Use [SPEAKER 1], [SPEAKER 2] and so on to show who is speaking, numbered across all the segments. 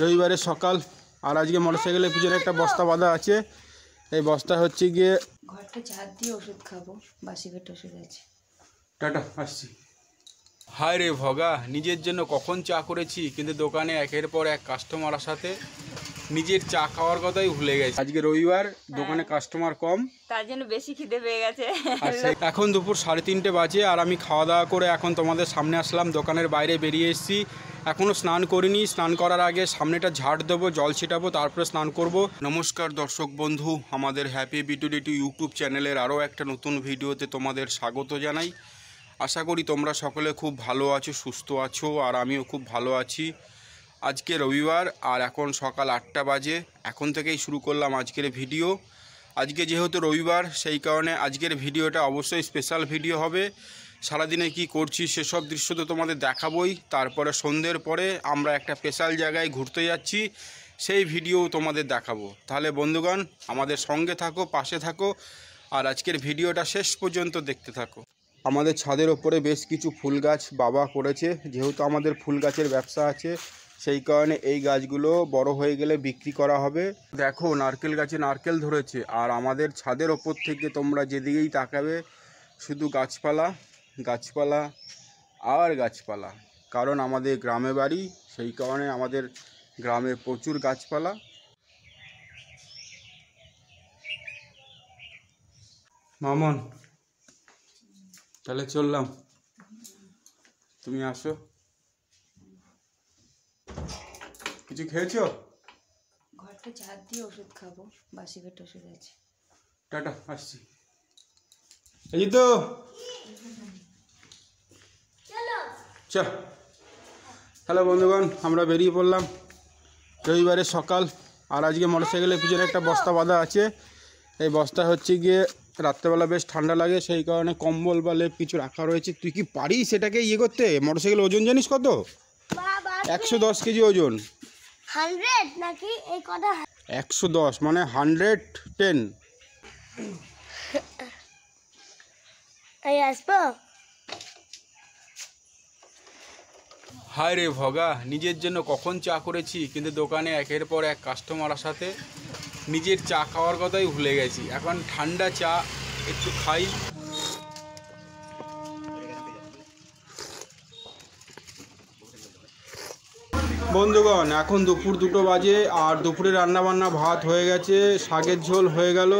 [SPEAKER 1] রবিবারের সকাল আর আজকে মোটরসাইকেলের পিছনে একটা বস্তা বাঁধা আছে। এই বস্তা হচ্ছে গিয়ে
[SPEAKER 2] ঘরটা ঝাড় দিয়ে ওষুধ খাব বাসি পেট ওষুধ আছে।
[SPEAKER 1] টাটা আসছি। হায় রে ভগা নিজের জন্য কখন চা করেছি কিন্তু দোকানে একের পর এক কাস্টমার সাথে নিজের চা খাওয়ার কথাই ভুলে গেছি। আজকে রবিবার দোকানে কাস্টমার কম।
[SPEAKER 2] তার জন্য বেশি খিদে পেয়ে গেছে।
[SPEAKER 1] এখন দুপুর সাড়ে তিনটে বাজে আর আমি খাওয়া দাওয়া করে এখন তোমাদের সামনে আসলাম। দোকানের বাইরে বেরিয়ে এসেছি। এখনও স্নান করিনি। স্নান করার আগে সামনেটা ঝাড় দেবো জল ছিটাবো তারপরে স্নান করব। নমস্কার দর্শক বন্ধু আমাদের হ্যাপি বিটুডিটু ইউটিউব চ্যানেলের আরও একটা নতুন ভিডিওতে তোমাদের স্বাগত জানাই। আশা করি তোমরা সকলে খুব ভালো আছো সুস্থ আছো আর আমিও খুব ভালো আছি। আজকে রবিবার আর এখন সকাল আটটা বাজে। এখন থেকেই শুরু করলাম আজকের ভিডিও। আজকে যেহেতু রবিবার, সেই কারণে আজকের ভিডিওটা অবশ্যই স্পেশাল ভিডিও হবে। সারাদিনে কি করছি সেসব দৃশ্য তো তোমাদের দেখাবই। তারপরে সন্ধ্যের পরে আমরা একটা স্পেশাল জায়গায় ঘুরতে যাচ্ছি, সেই ভিডিও তোমাদের দেখাবো। তাহলে বন্ধুগণ, আমাদের সঙ্গে থাকো, পাশে থাকো, আর আজকের ভিডিওটা শেষ পর্যন্ত দেখতে থাকো। আমাদের ছাদের ওপরে বেশ কিছু ফুল গাছ বাবা করেছে। যেহেতু আমাদের ফুল গাছের ব্যবসা আছে সেই কারণে এই গাছগুলো বড় হয়ে গেলে বিক্রি করা হবে। দেখো, নারকেল গাছে নারকেল ধরেছে, আর আমাদের ছাদের ওপর থেকে তোমরা যেদিকেই তাকাবে, শুধু গাছপালা গাছপালা, আর গাছপালা। কারণ আমাদের গ্রামে বাড়ি, সেই কারণে আমাদের গ্রামে প্রচুর গাছপালা। মামন, তাহলে চললাম। তুমি আসো। কিছু খেয়েছো?
[SPEAKER 2] ঘরটা ঝাড় দিয়ে ওষুধ খাব। বাসি পেট ওষুধ আছে।
[SPEAKER 1] টাটা আসছি। এই তো চ। হ্যালো বন্ধুগণ আমরা বেরিয়ে পড়লাম। রবিবারের সকাল আর আজকে মোটরসাইকেলের পিছনে একটা বস্তা বাঁধা আছে। এই বস্তা হচ্ছে গিয়ে রাত্রেবেলা বেশ ঠান্ডা লাগে সেই কারণে কম্বল বা লেপ কিছু রাখা রয়েছে। তুই কি পারিস সেটাকে ইয়ে করতে? মোটরসাইকেল ওজন জানিস কত? একশো দশ কেজি ওজন।
[SPEAKER 3] হান্ড্রেড নাকি এই কথা?
[SPEAKER 1] একশো দশ মানে হান্ড্রেড টেন।
[SPEAKER 3] এই আসব?
[SPEAKER 1] হায় রে ভগা নিজের জন্য কখন চা করেছি? কিন্তু দোকানে একের পর এক কাস্টমার সাথে নিজের চা খাওয়ার কথাই ভুলে গেছি। এখন ঠান্ডা চা একটু খাই। বন্ধুগণ, এখন দুপুর দুটো বাজে আর দুপুরে রান্নাবান্না ভাত হয়ে গেছে, শাকের ঝোল হয়ে গেল।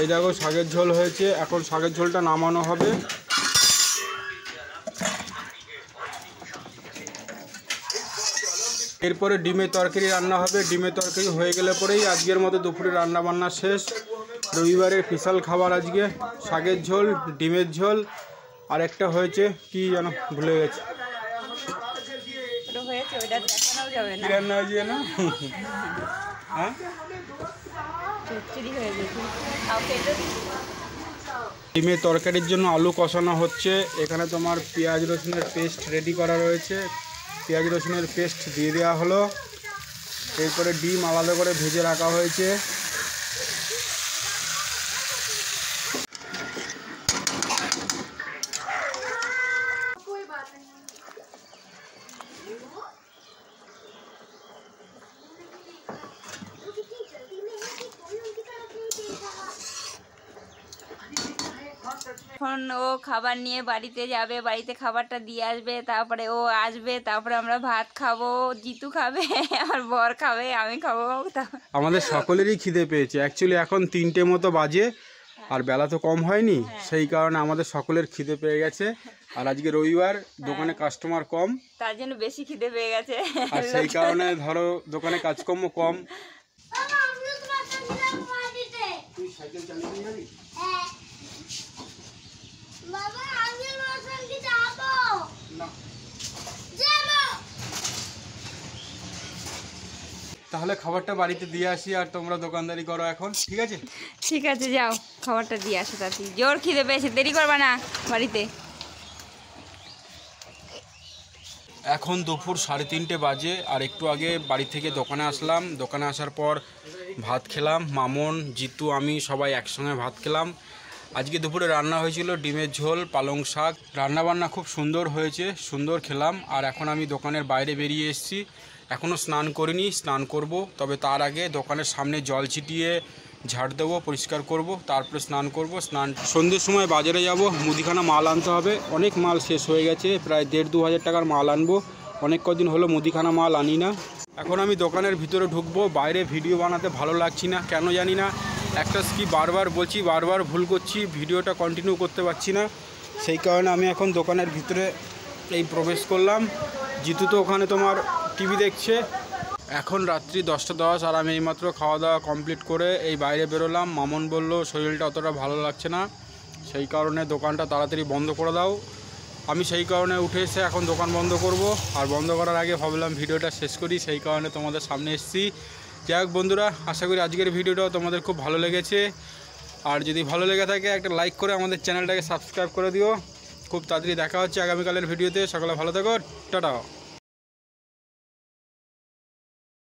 [SPEAKER 1] এই দেখো শাকের ঝোল হয়েছে, এখন শাকের ঝোলটা নামানো হবে। এরপরে ডিমের তরকারি রান্না হবে। ডিমের তরকারি হয়ে গেলে পরেই আজকের মতো দুপুরে রান্না বান্না শেষ। রবিবারের স্পেশাল খাবার আজকে, শাকের ঝোল, ডিমের ঝোল আর একটা হয়েছে, কি যেন ভুলে গেছে।
[SPEAKER 2] হয়েছে ওটা দেখানোও যাবে না।
[SPEAKER 1] রান্না হয়েছে যেন? হ্যাঁ?
[SPEAKER 2] চুচুরি হয়ে খেতে
[SPEAKER 1] ডিমের তরকারির জন্য আলু কষানো হচ্ছে। এখানে তোমার পেঁয়াজ রসুনের পেস্ট রেডি করা রয়েছে। পেঁয়াজ রসুনের পেস্ট দিয়ে দেওয়া হলো। এরপরে ডিম আলাদা করে ভেজে রাখা হয়েছে।
[SPEAKER 2] এখন ও খাবার নিয়ে বাড়িতে যাবে বাড়িতে খাবারটা দিয়ে আসবে তারপরে ও আসবে তারপরে আমরা ভাত খাব জিতু খাবে আর বর খাবে আমি খাব
[SPEAKER 1] আমাদের সকলেরই খিদে পেয়েছে। অ্যাকচুয়ালি এখন তিনটে মতো বাজে আর বেলা তো কম হয়নি। সেই কারণে আমাদের সকলের খিদে পেয়ে গেছে। আর আজকে রবিবার দোকানে কাস্টমার কম।
[SPEAKER 2] তার জন্য বেশি খিদে পেয়ে গেছে।
[SPEAKER 1] আর সেই কারণে ধরো দোকানে কাজকর্ম কম
[SPEAKER 3] বাবা আমিও তোমার সঙ্গে যাব মাটিতে
[SPEAKER 1] তুই সাইকেল চালিয়ে যাবি
[SPEAKER 3] হ্যাঁ বাবা আমিও তোমার সঙ্গে যাব
[SPEAKER 1] না
[SPEAKER 3] যাব
[SPEAKER 1] তাহলে খাবারটা বাড়িতে দিয়ে আসি আর তোমরা দোকানদারি করো এখন ঠিক আছে?
[SPEAKER 2] ঠিক আছে যাও খাবারটা দিয়ে আসো তাড়াতাড়ি জোর খিদে পেয়েছে দেরি করবা না বাড়িতে।
[SPEAKER 1] এখন দুপুর সাড়ে তিনটে বাজে আর একটু আগে বাড়ি থেকে দোকানে আসলাম। দোকানে আসার পর ভাত খেলাম মামন জিতু আমি সবাই একসঙ্গে ভাত খেলাম। আজকে দুপুরে রান্না হয়েছিল ডিমের ঝোল পালং শাক। রান্না বান্না খুব সুন্দর হয়েছে সুন্দর খেলাম। আর এখন আমি দোকানের বাইরে বেরিয়ে এসেছি। এখনও স্নান করিনি, স্নান করব। তবে তার আগে দোকানের সামনে জল ছিটিয়ে ঝাড় দেবো, পরিষ্কার করব, তারপরে স্নান করব। স্নান, সন্ধ্যের সময় বাজারে যাব, মুদিখানা মাল আনতে হবে। অনেক মাল শেষ হয়ে গেছে, প্রায় দেড় দু হাজার টাকার মাল আনব। অনেক কদিন হলো মুদিখানা মাল আনি না। এখন আমি দোকানের ভিতরে ঢুকবো, বাইরে ভিডিও বানাতে ভালো লাগছি না, কেন জানি না। একটা কি বারবার বলছি, বারবার ভুল করছি, ভিডিওটা কন্টিনিউ করতে পারছি না। সেই কারণে আমি এখন দোকানের ভিতরে এই প্রবেশ করলাম। জিতু তো ওখানে তোমার টিভি দেখছে। এখন রাত্রি দশটা দশ আর আমি এইমাত্র খাওয়া দাওয়া কমপ্লিট করে এই বাইরে বেরোলাম। মামন বলল, শরীরটা অতটা ভালো লাগছে না। সেই কারণে দোকানটা তাড়াতাড়ি বন্ধ করে দাও। আমি সেই কারণে উঠে এসে এখন দোকান বন্ধ করব। আর বন্ধ করার আগে ভাবলাম ভিডিওটা শেষ করি। সেই কারণে তোমাদের সামনে এসেছি। যাই হোক বন্ধুরা, আশা করি আজকের ভিডিওটাও তোমাদের খুব ভালো লেগেছে। আর যদি ভালো লেগে থাকে, একটা লাইক করে আমাদের চ্যানেলটাকে সাবস্ক্রাইব করে দিও। খুব তাড়াতাড়ি দেখা হচ্ছে আগামীকালের ভিডিওতে। সকালে ভালো থাকো। টাটা।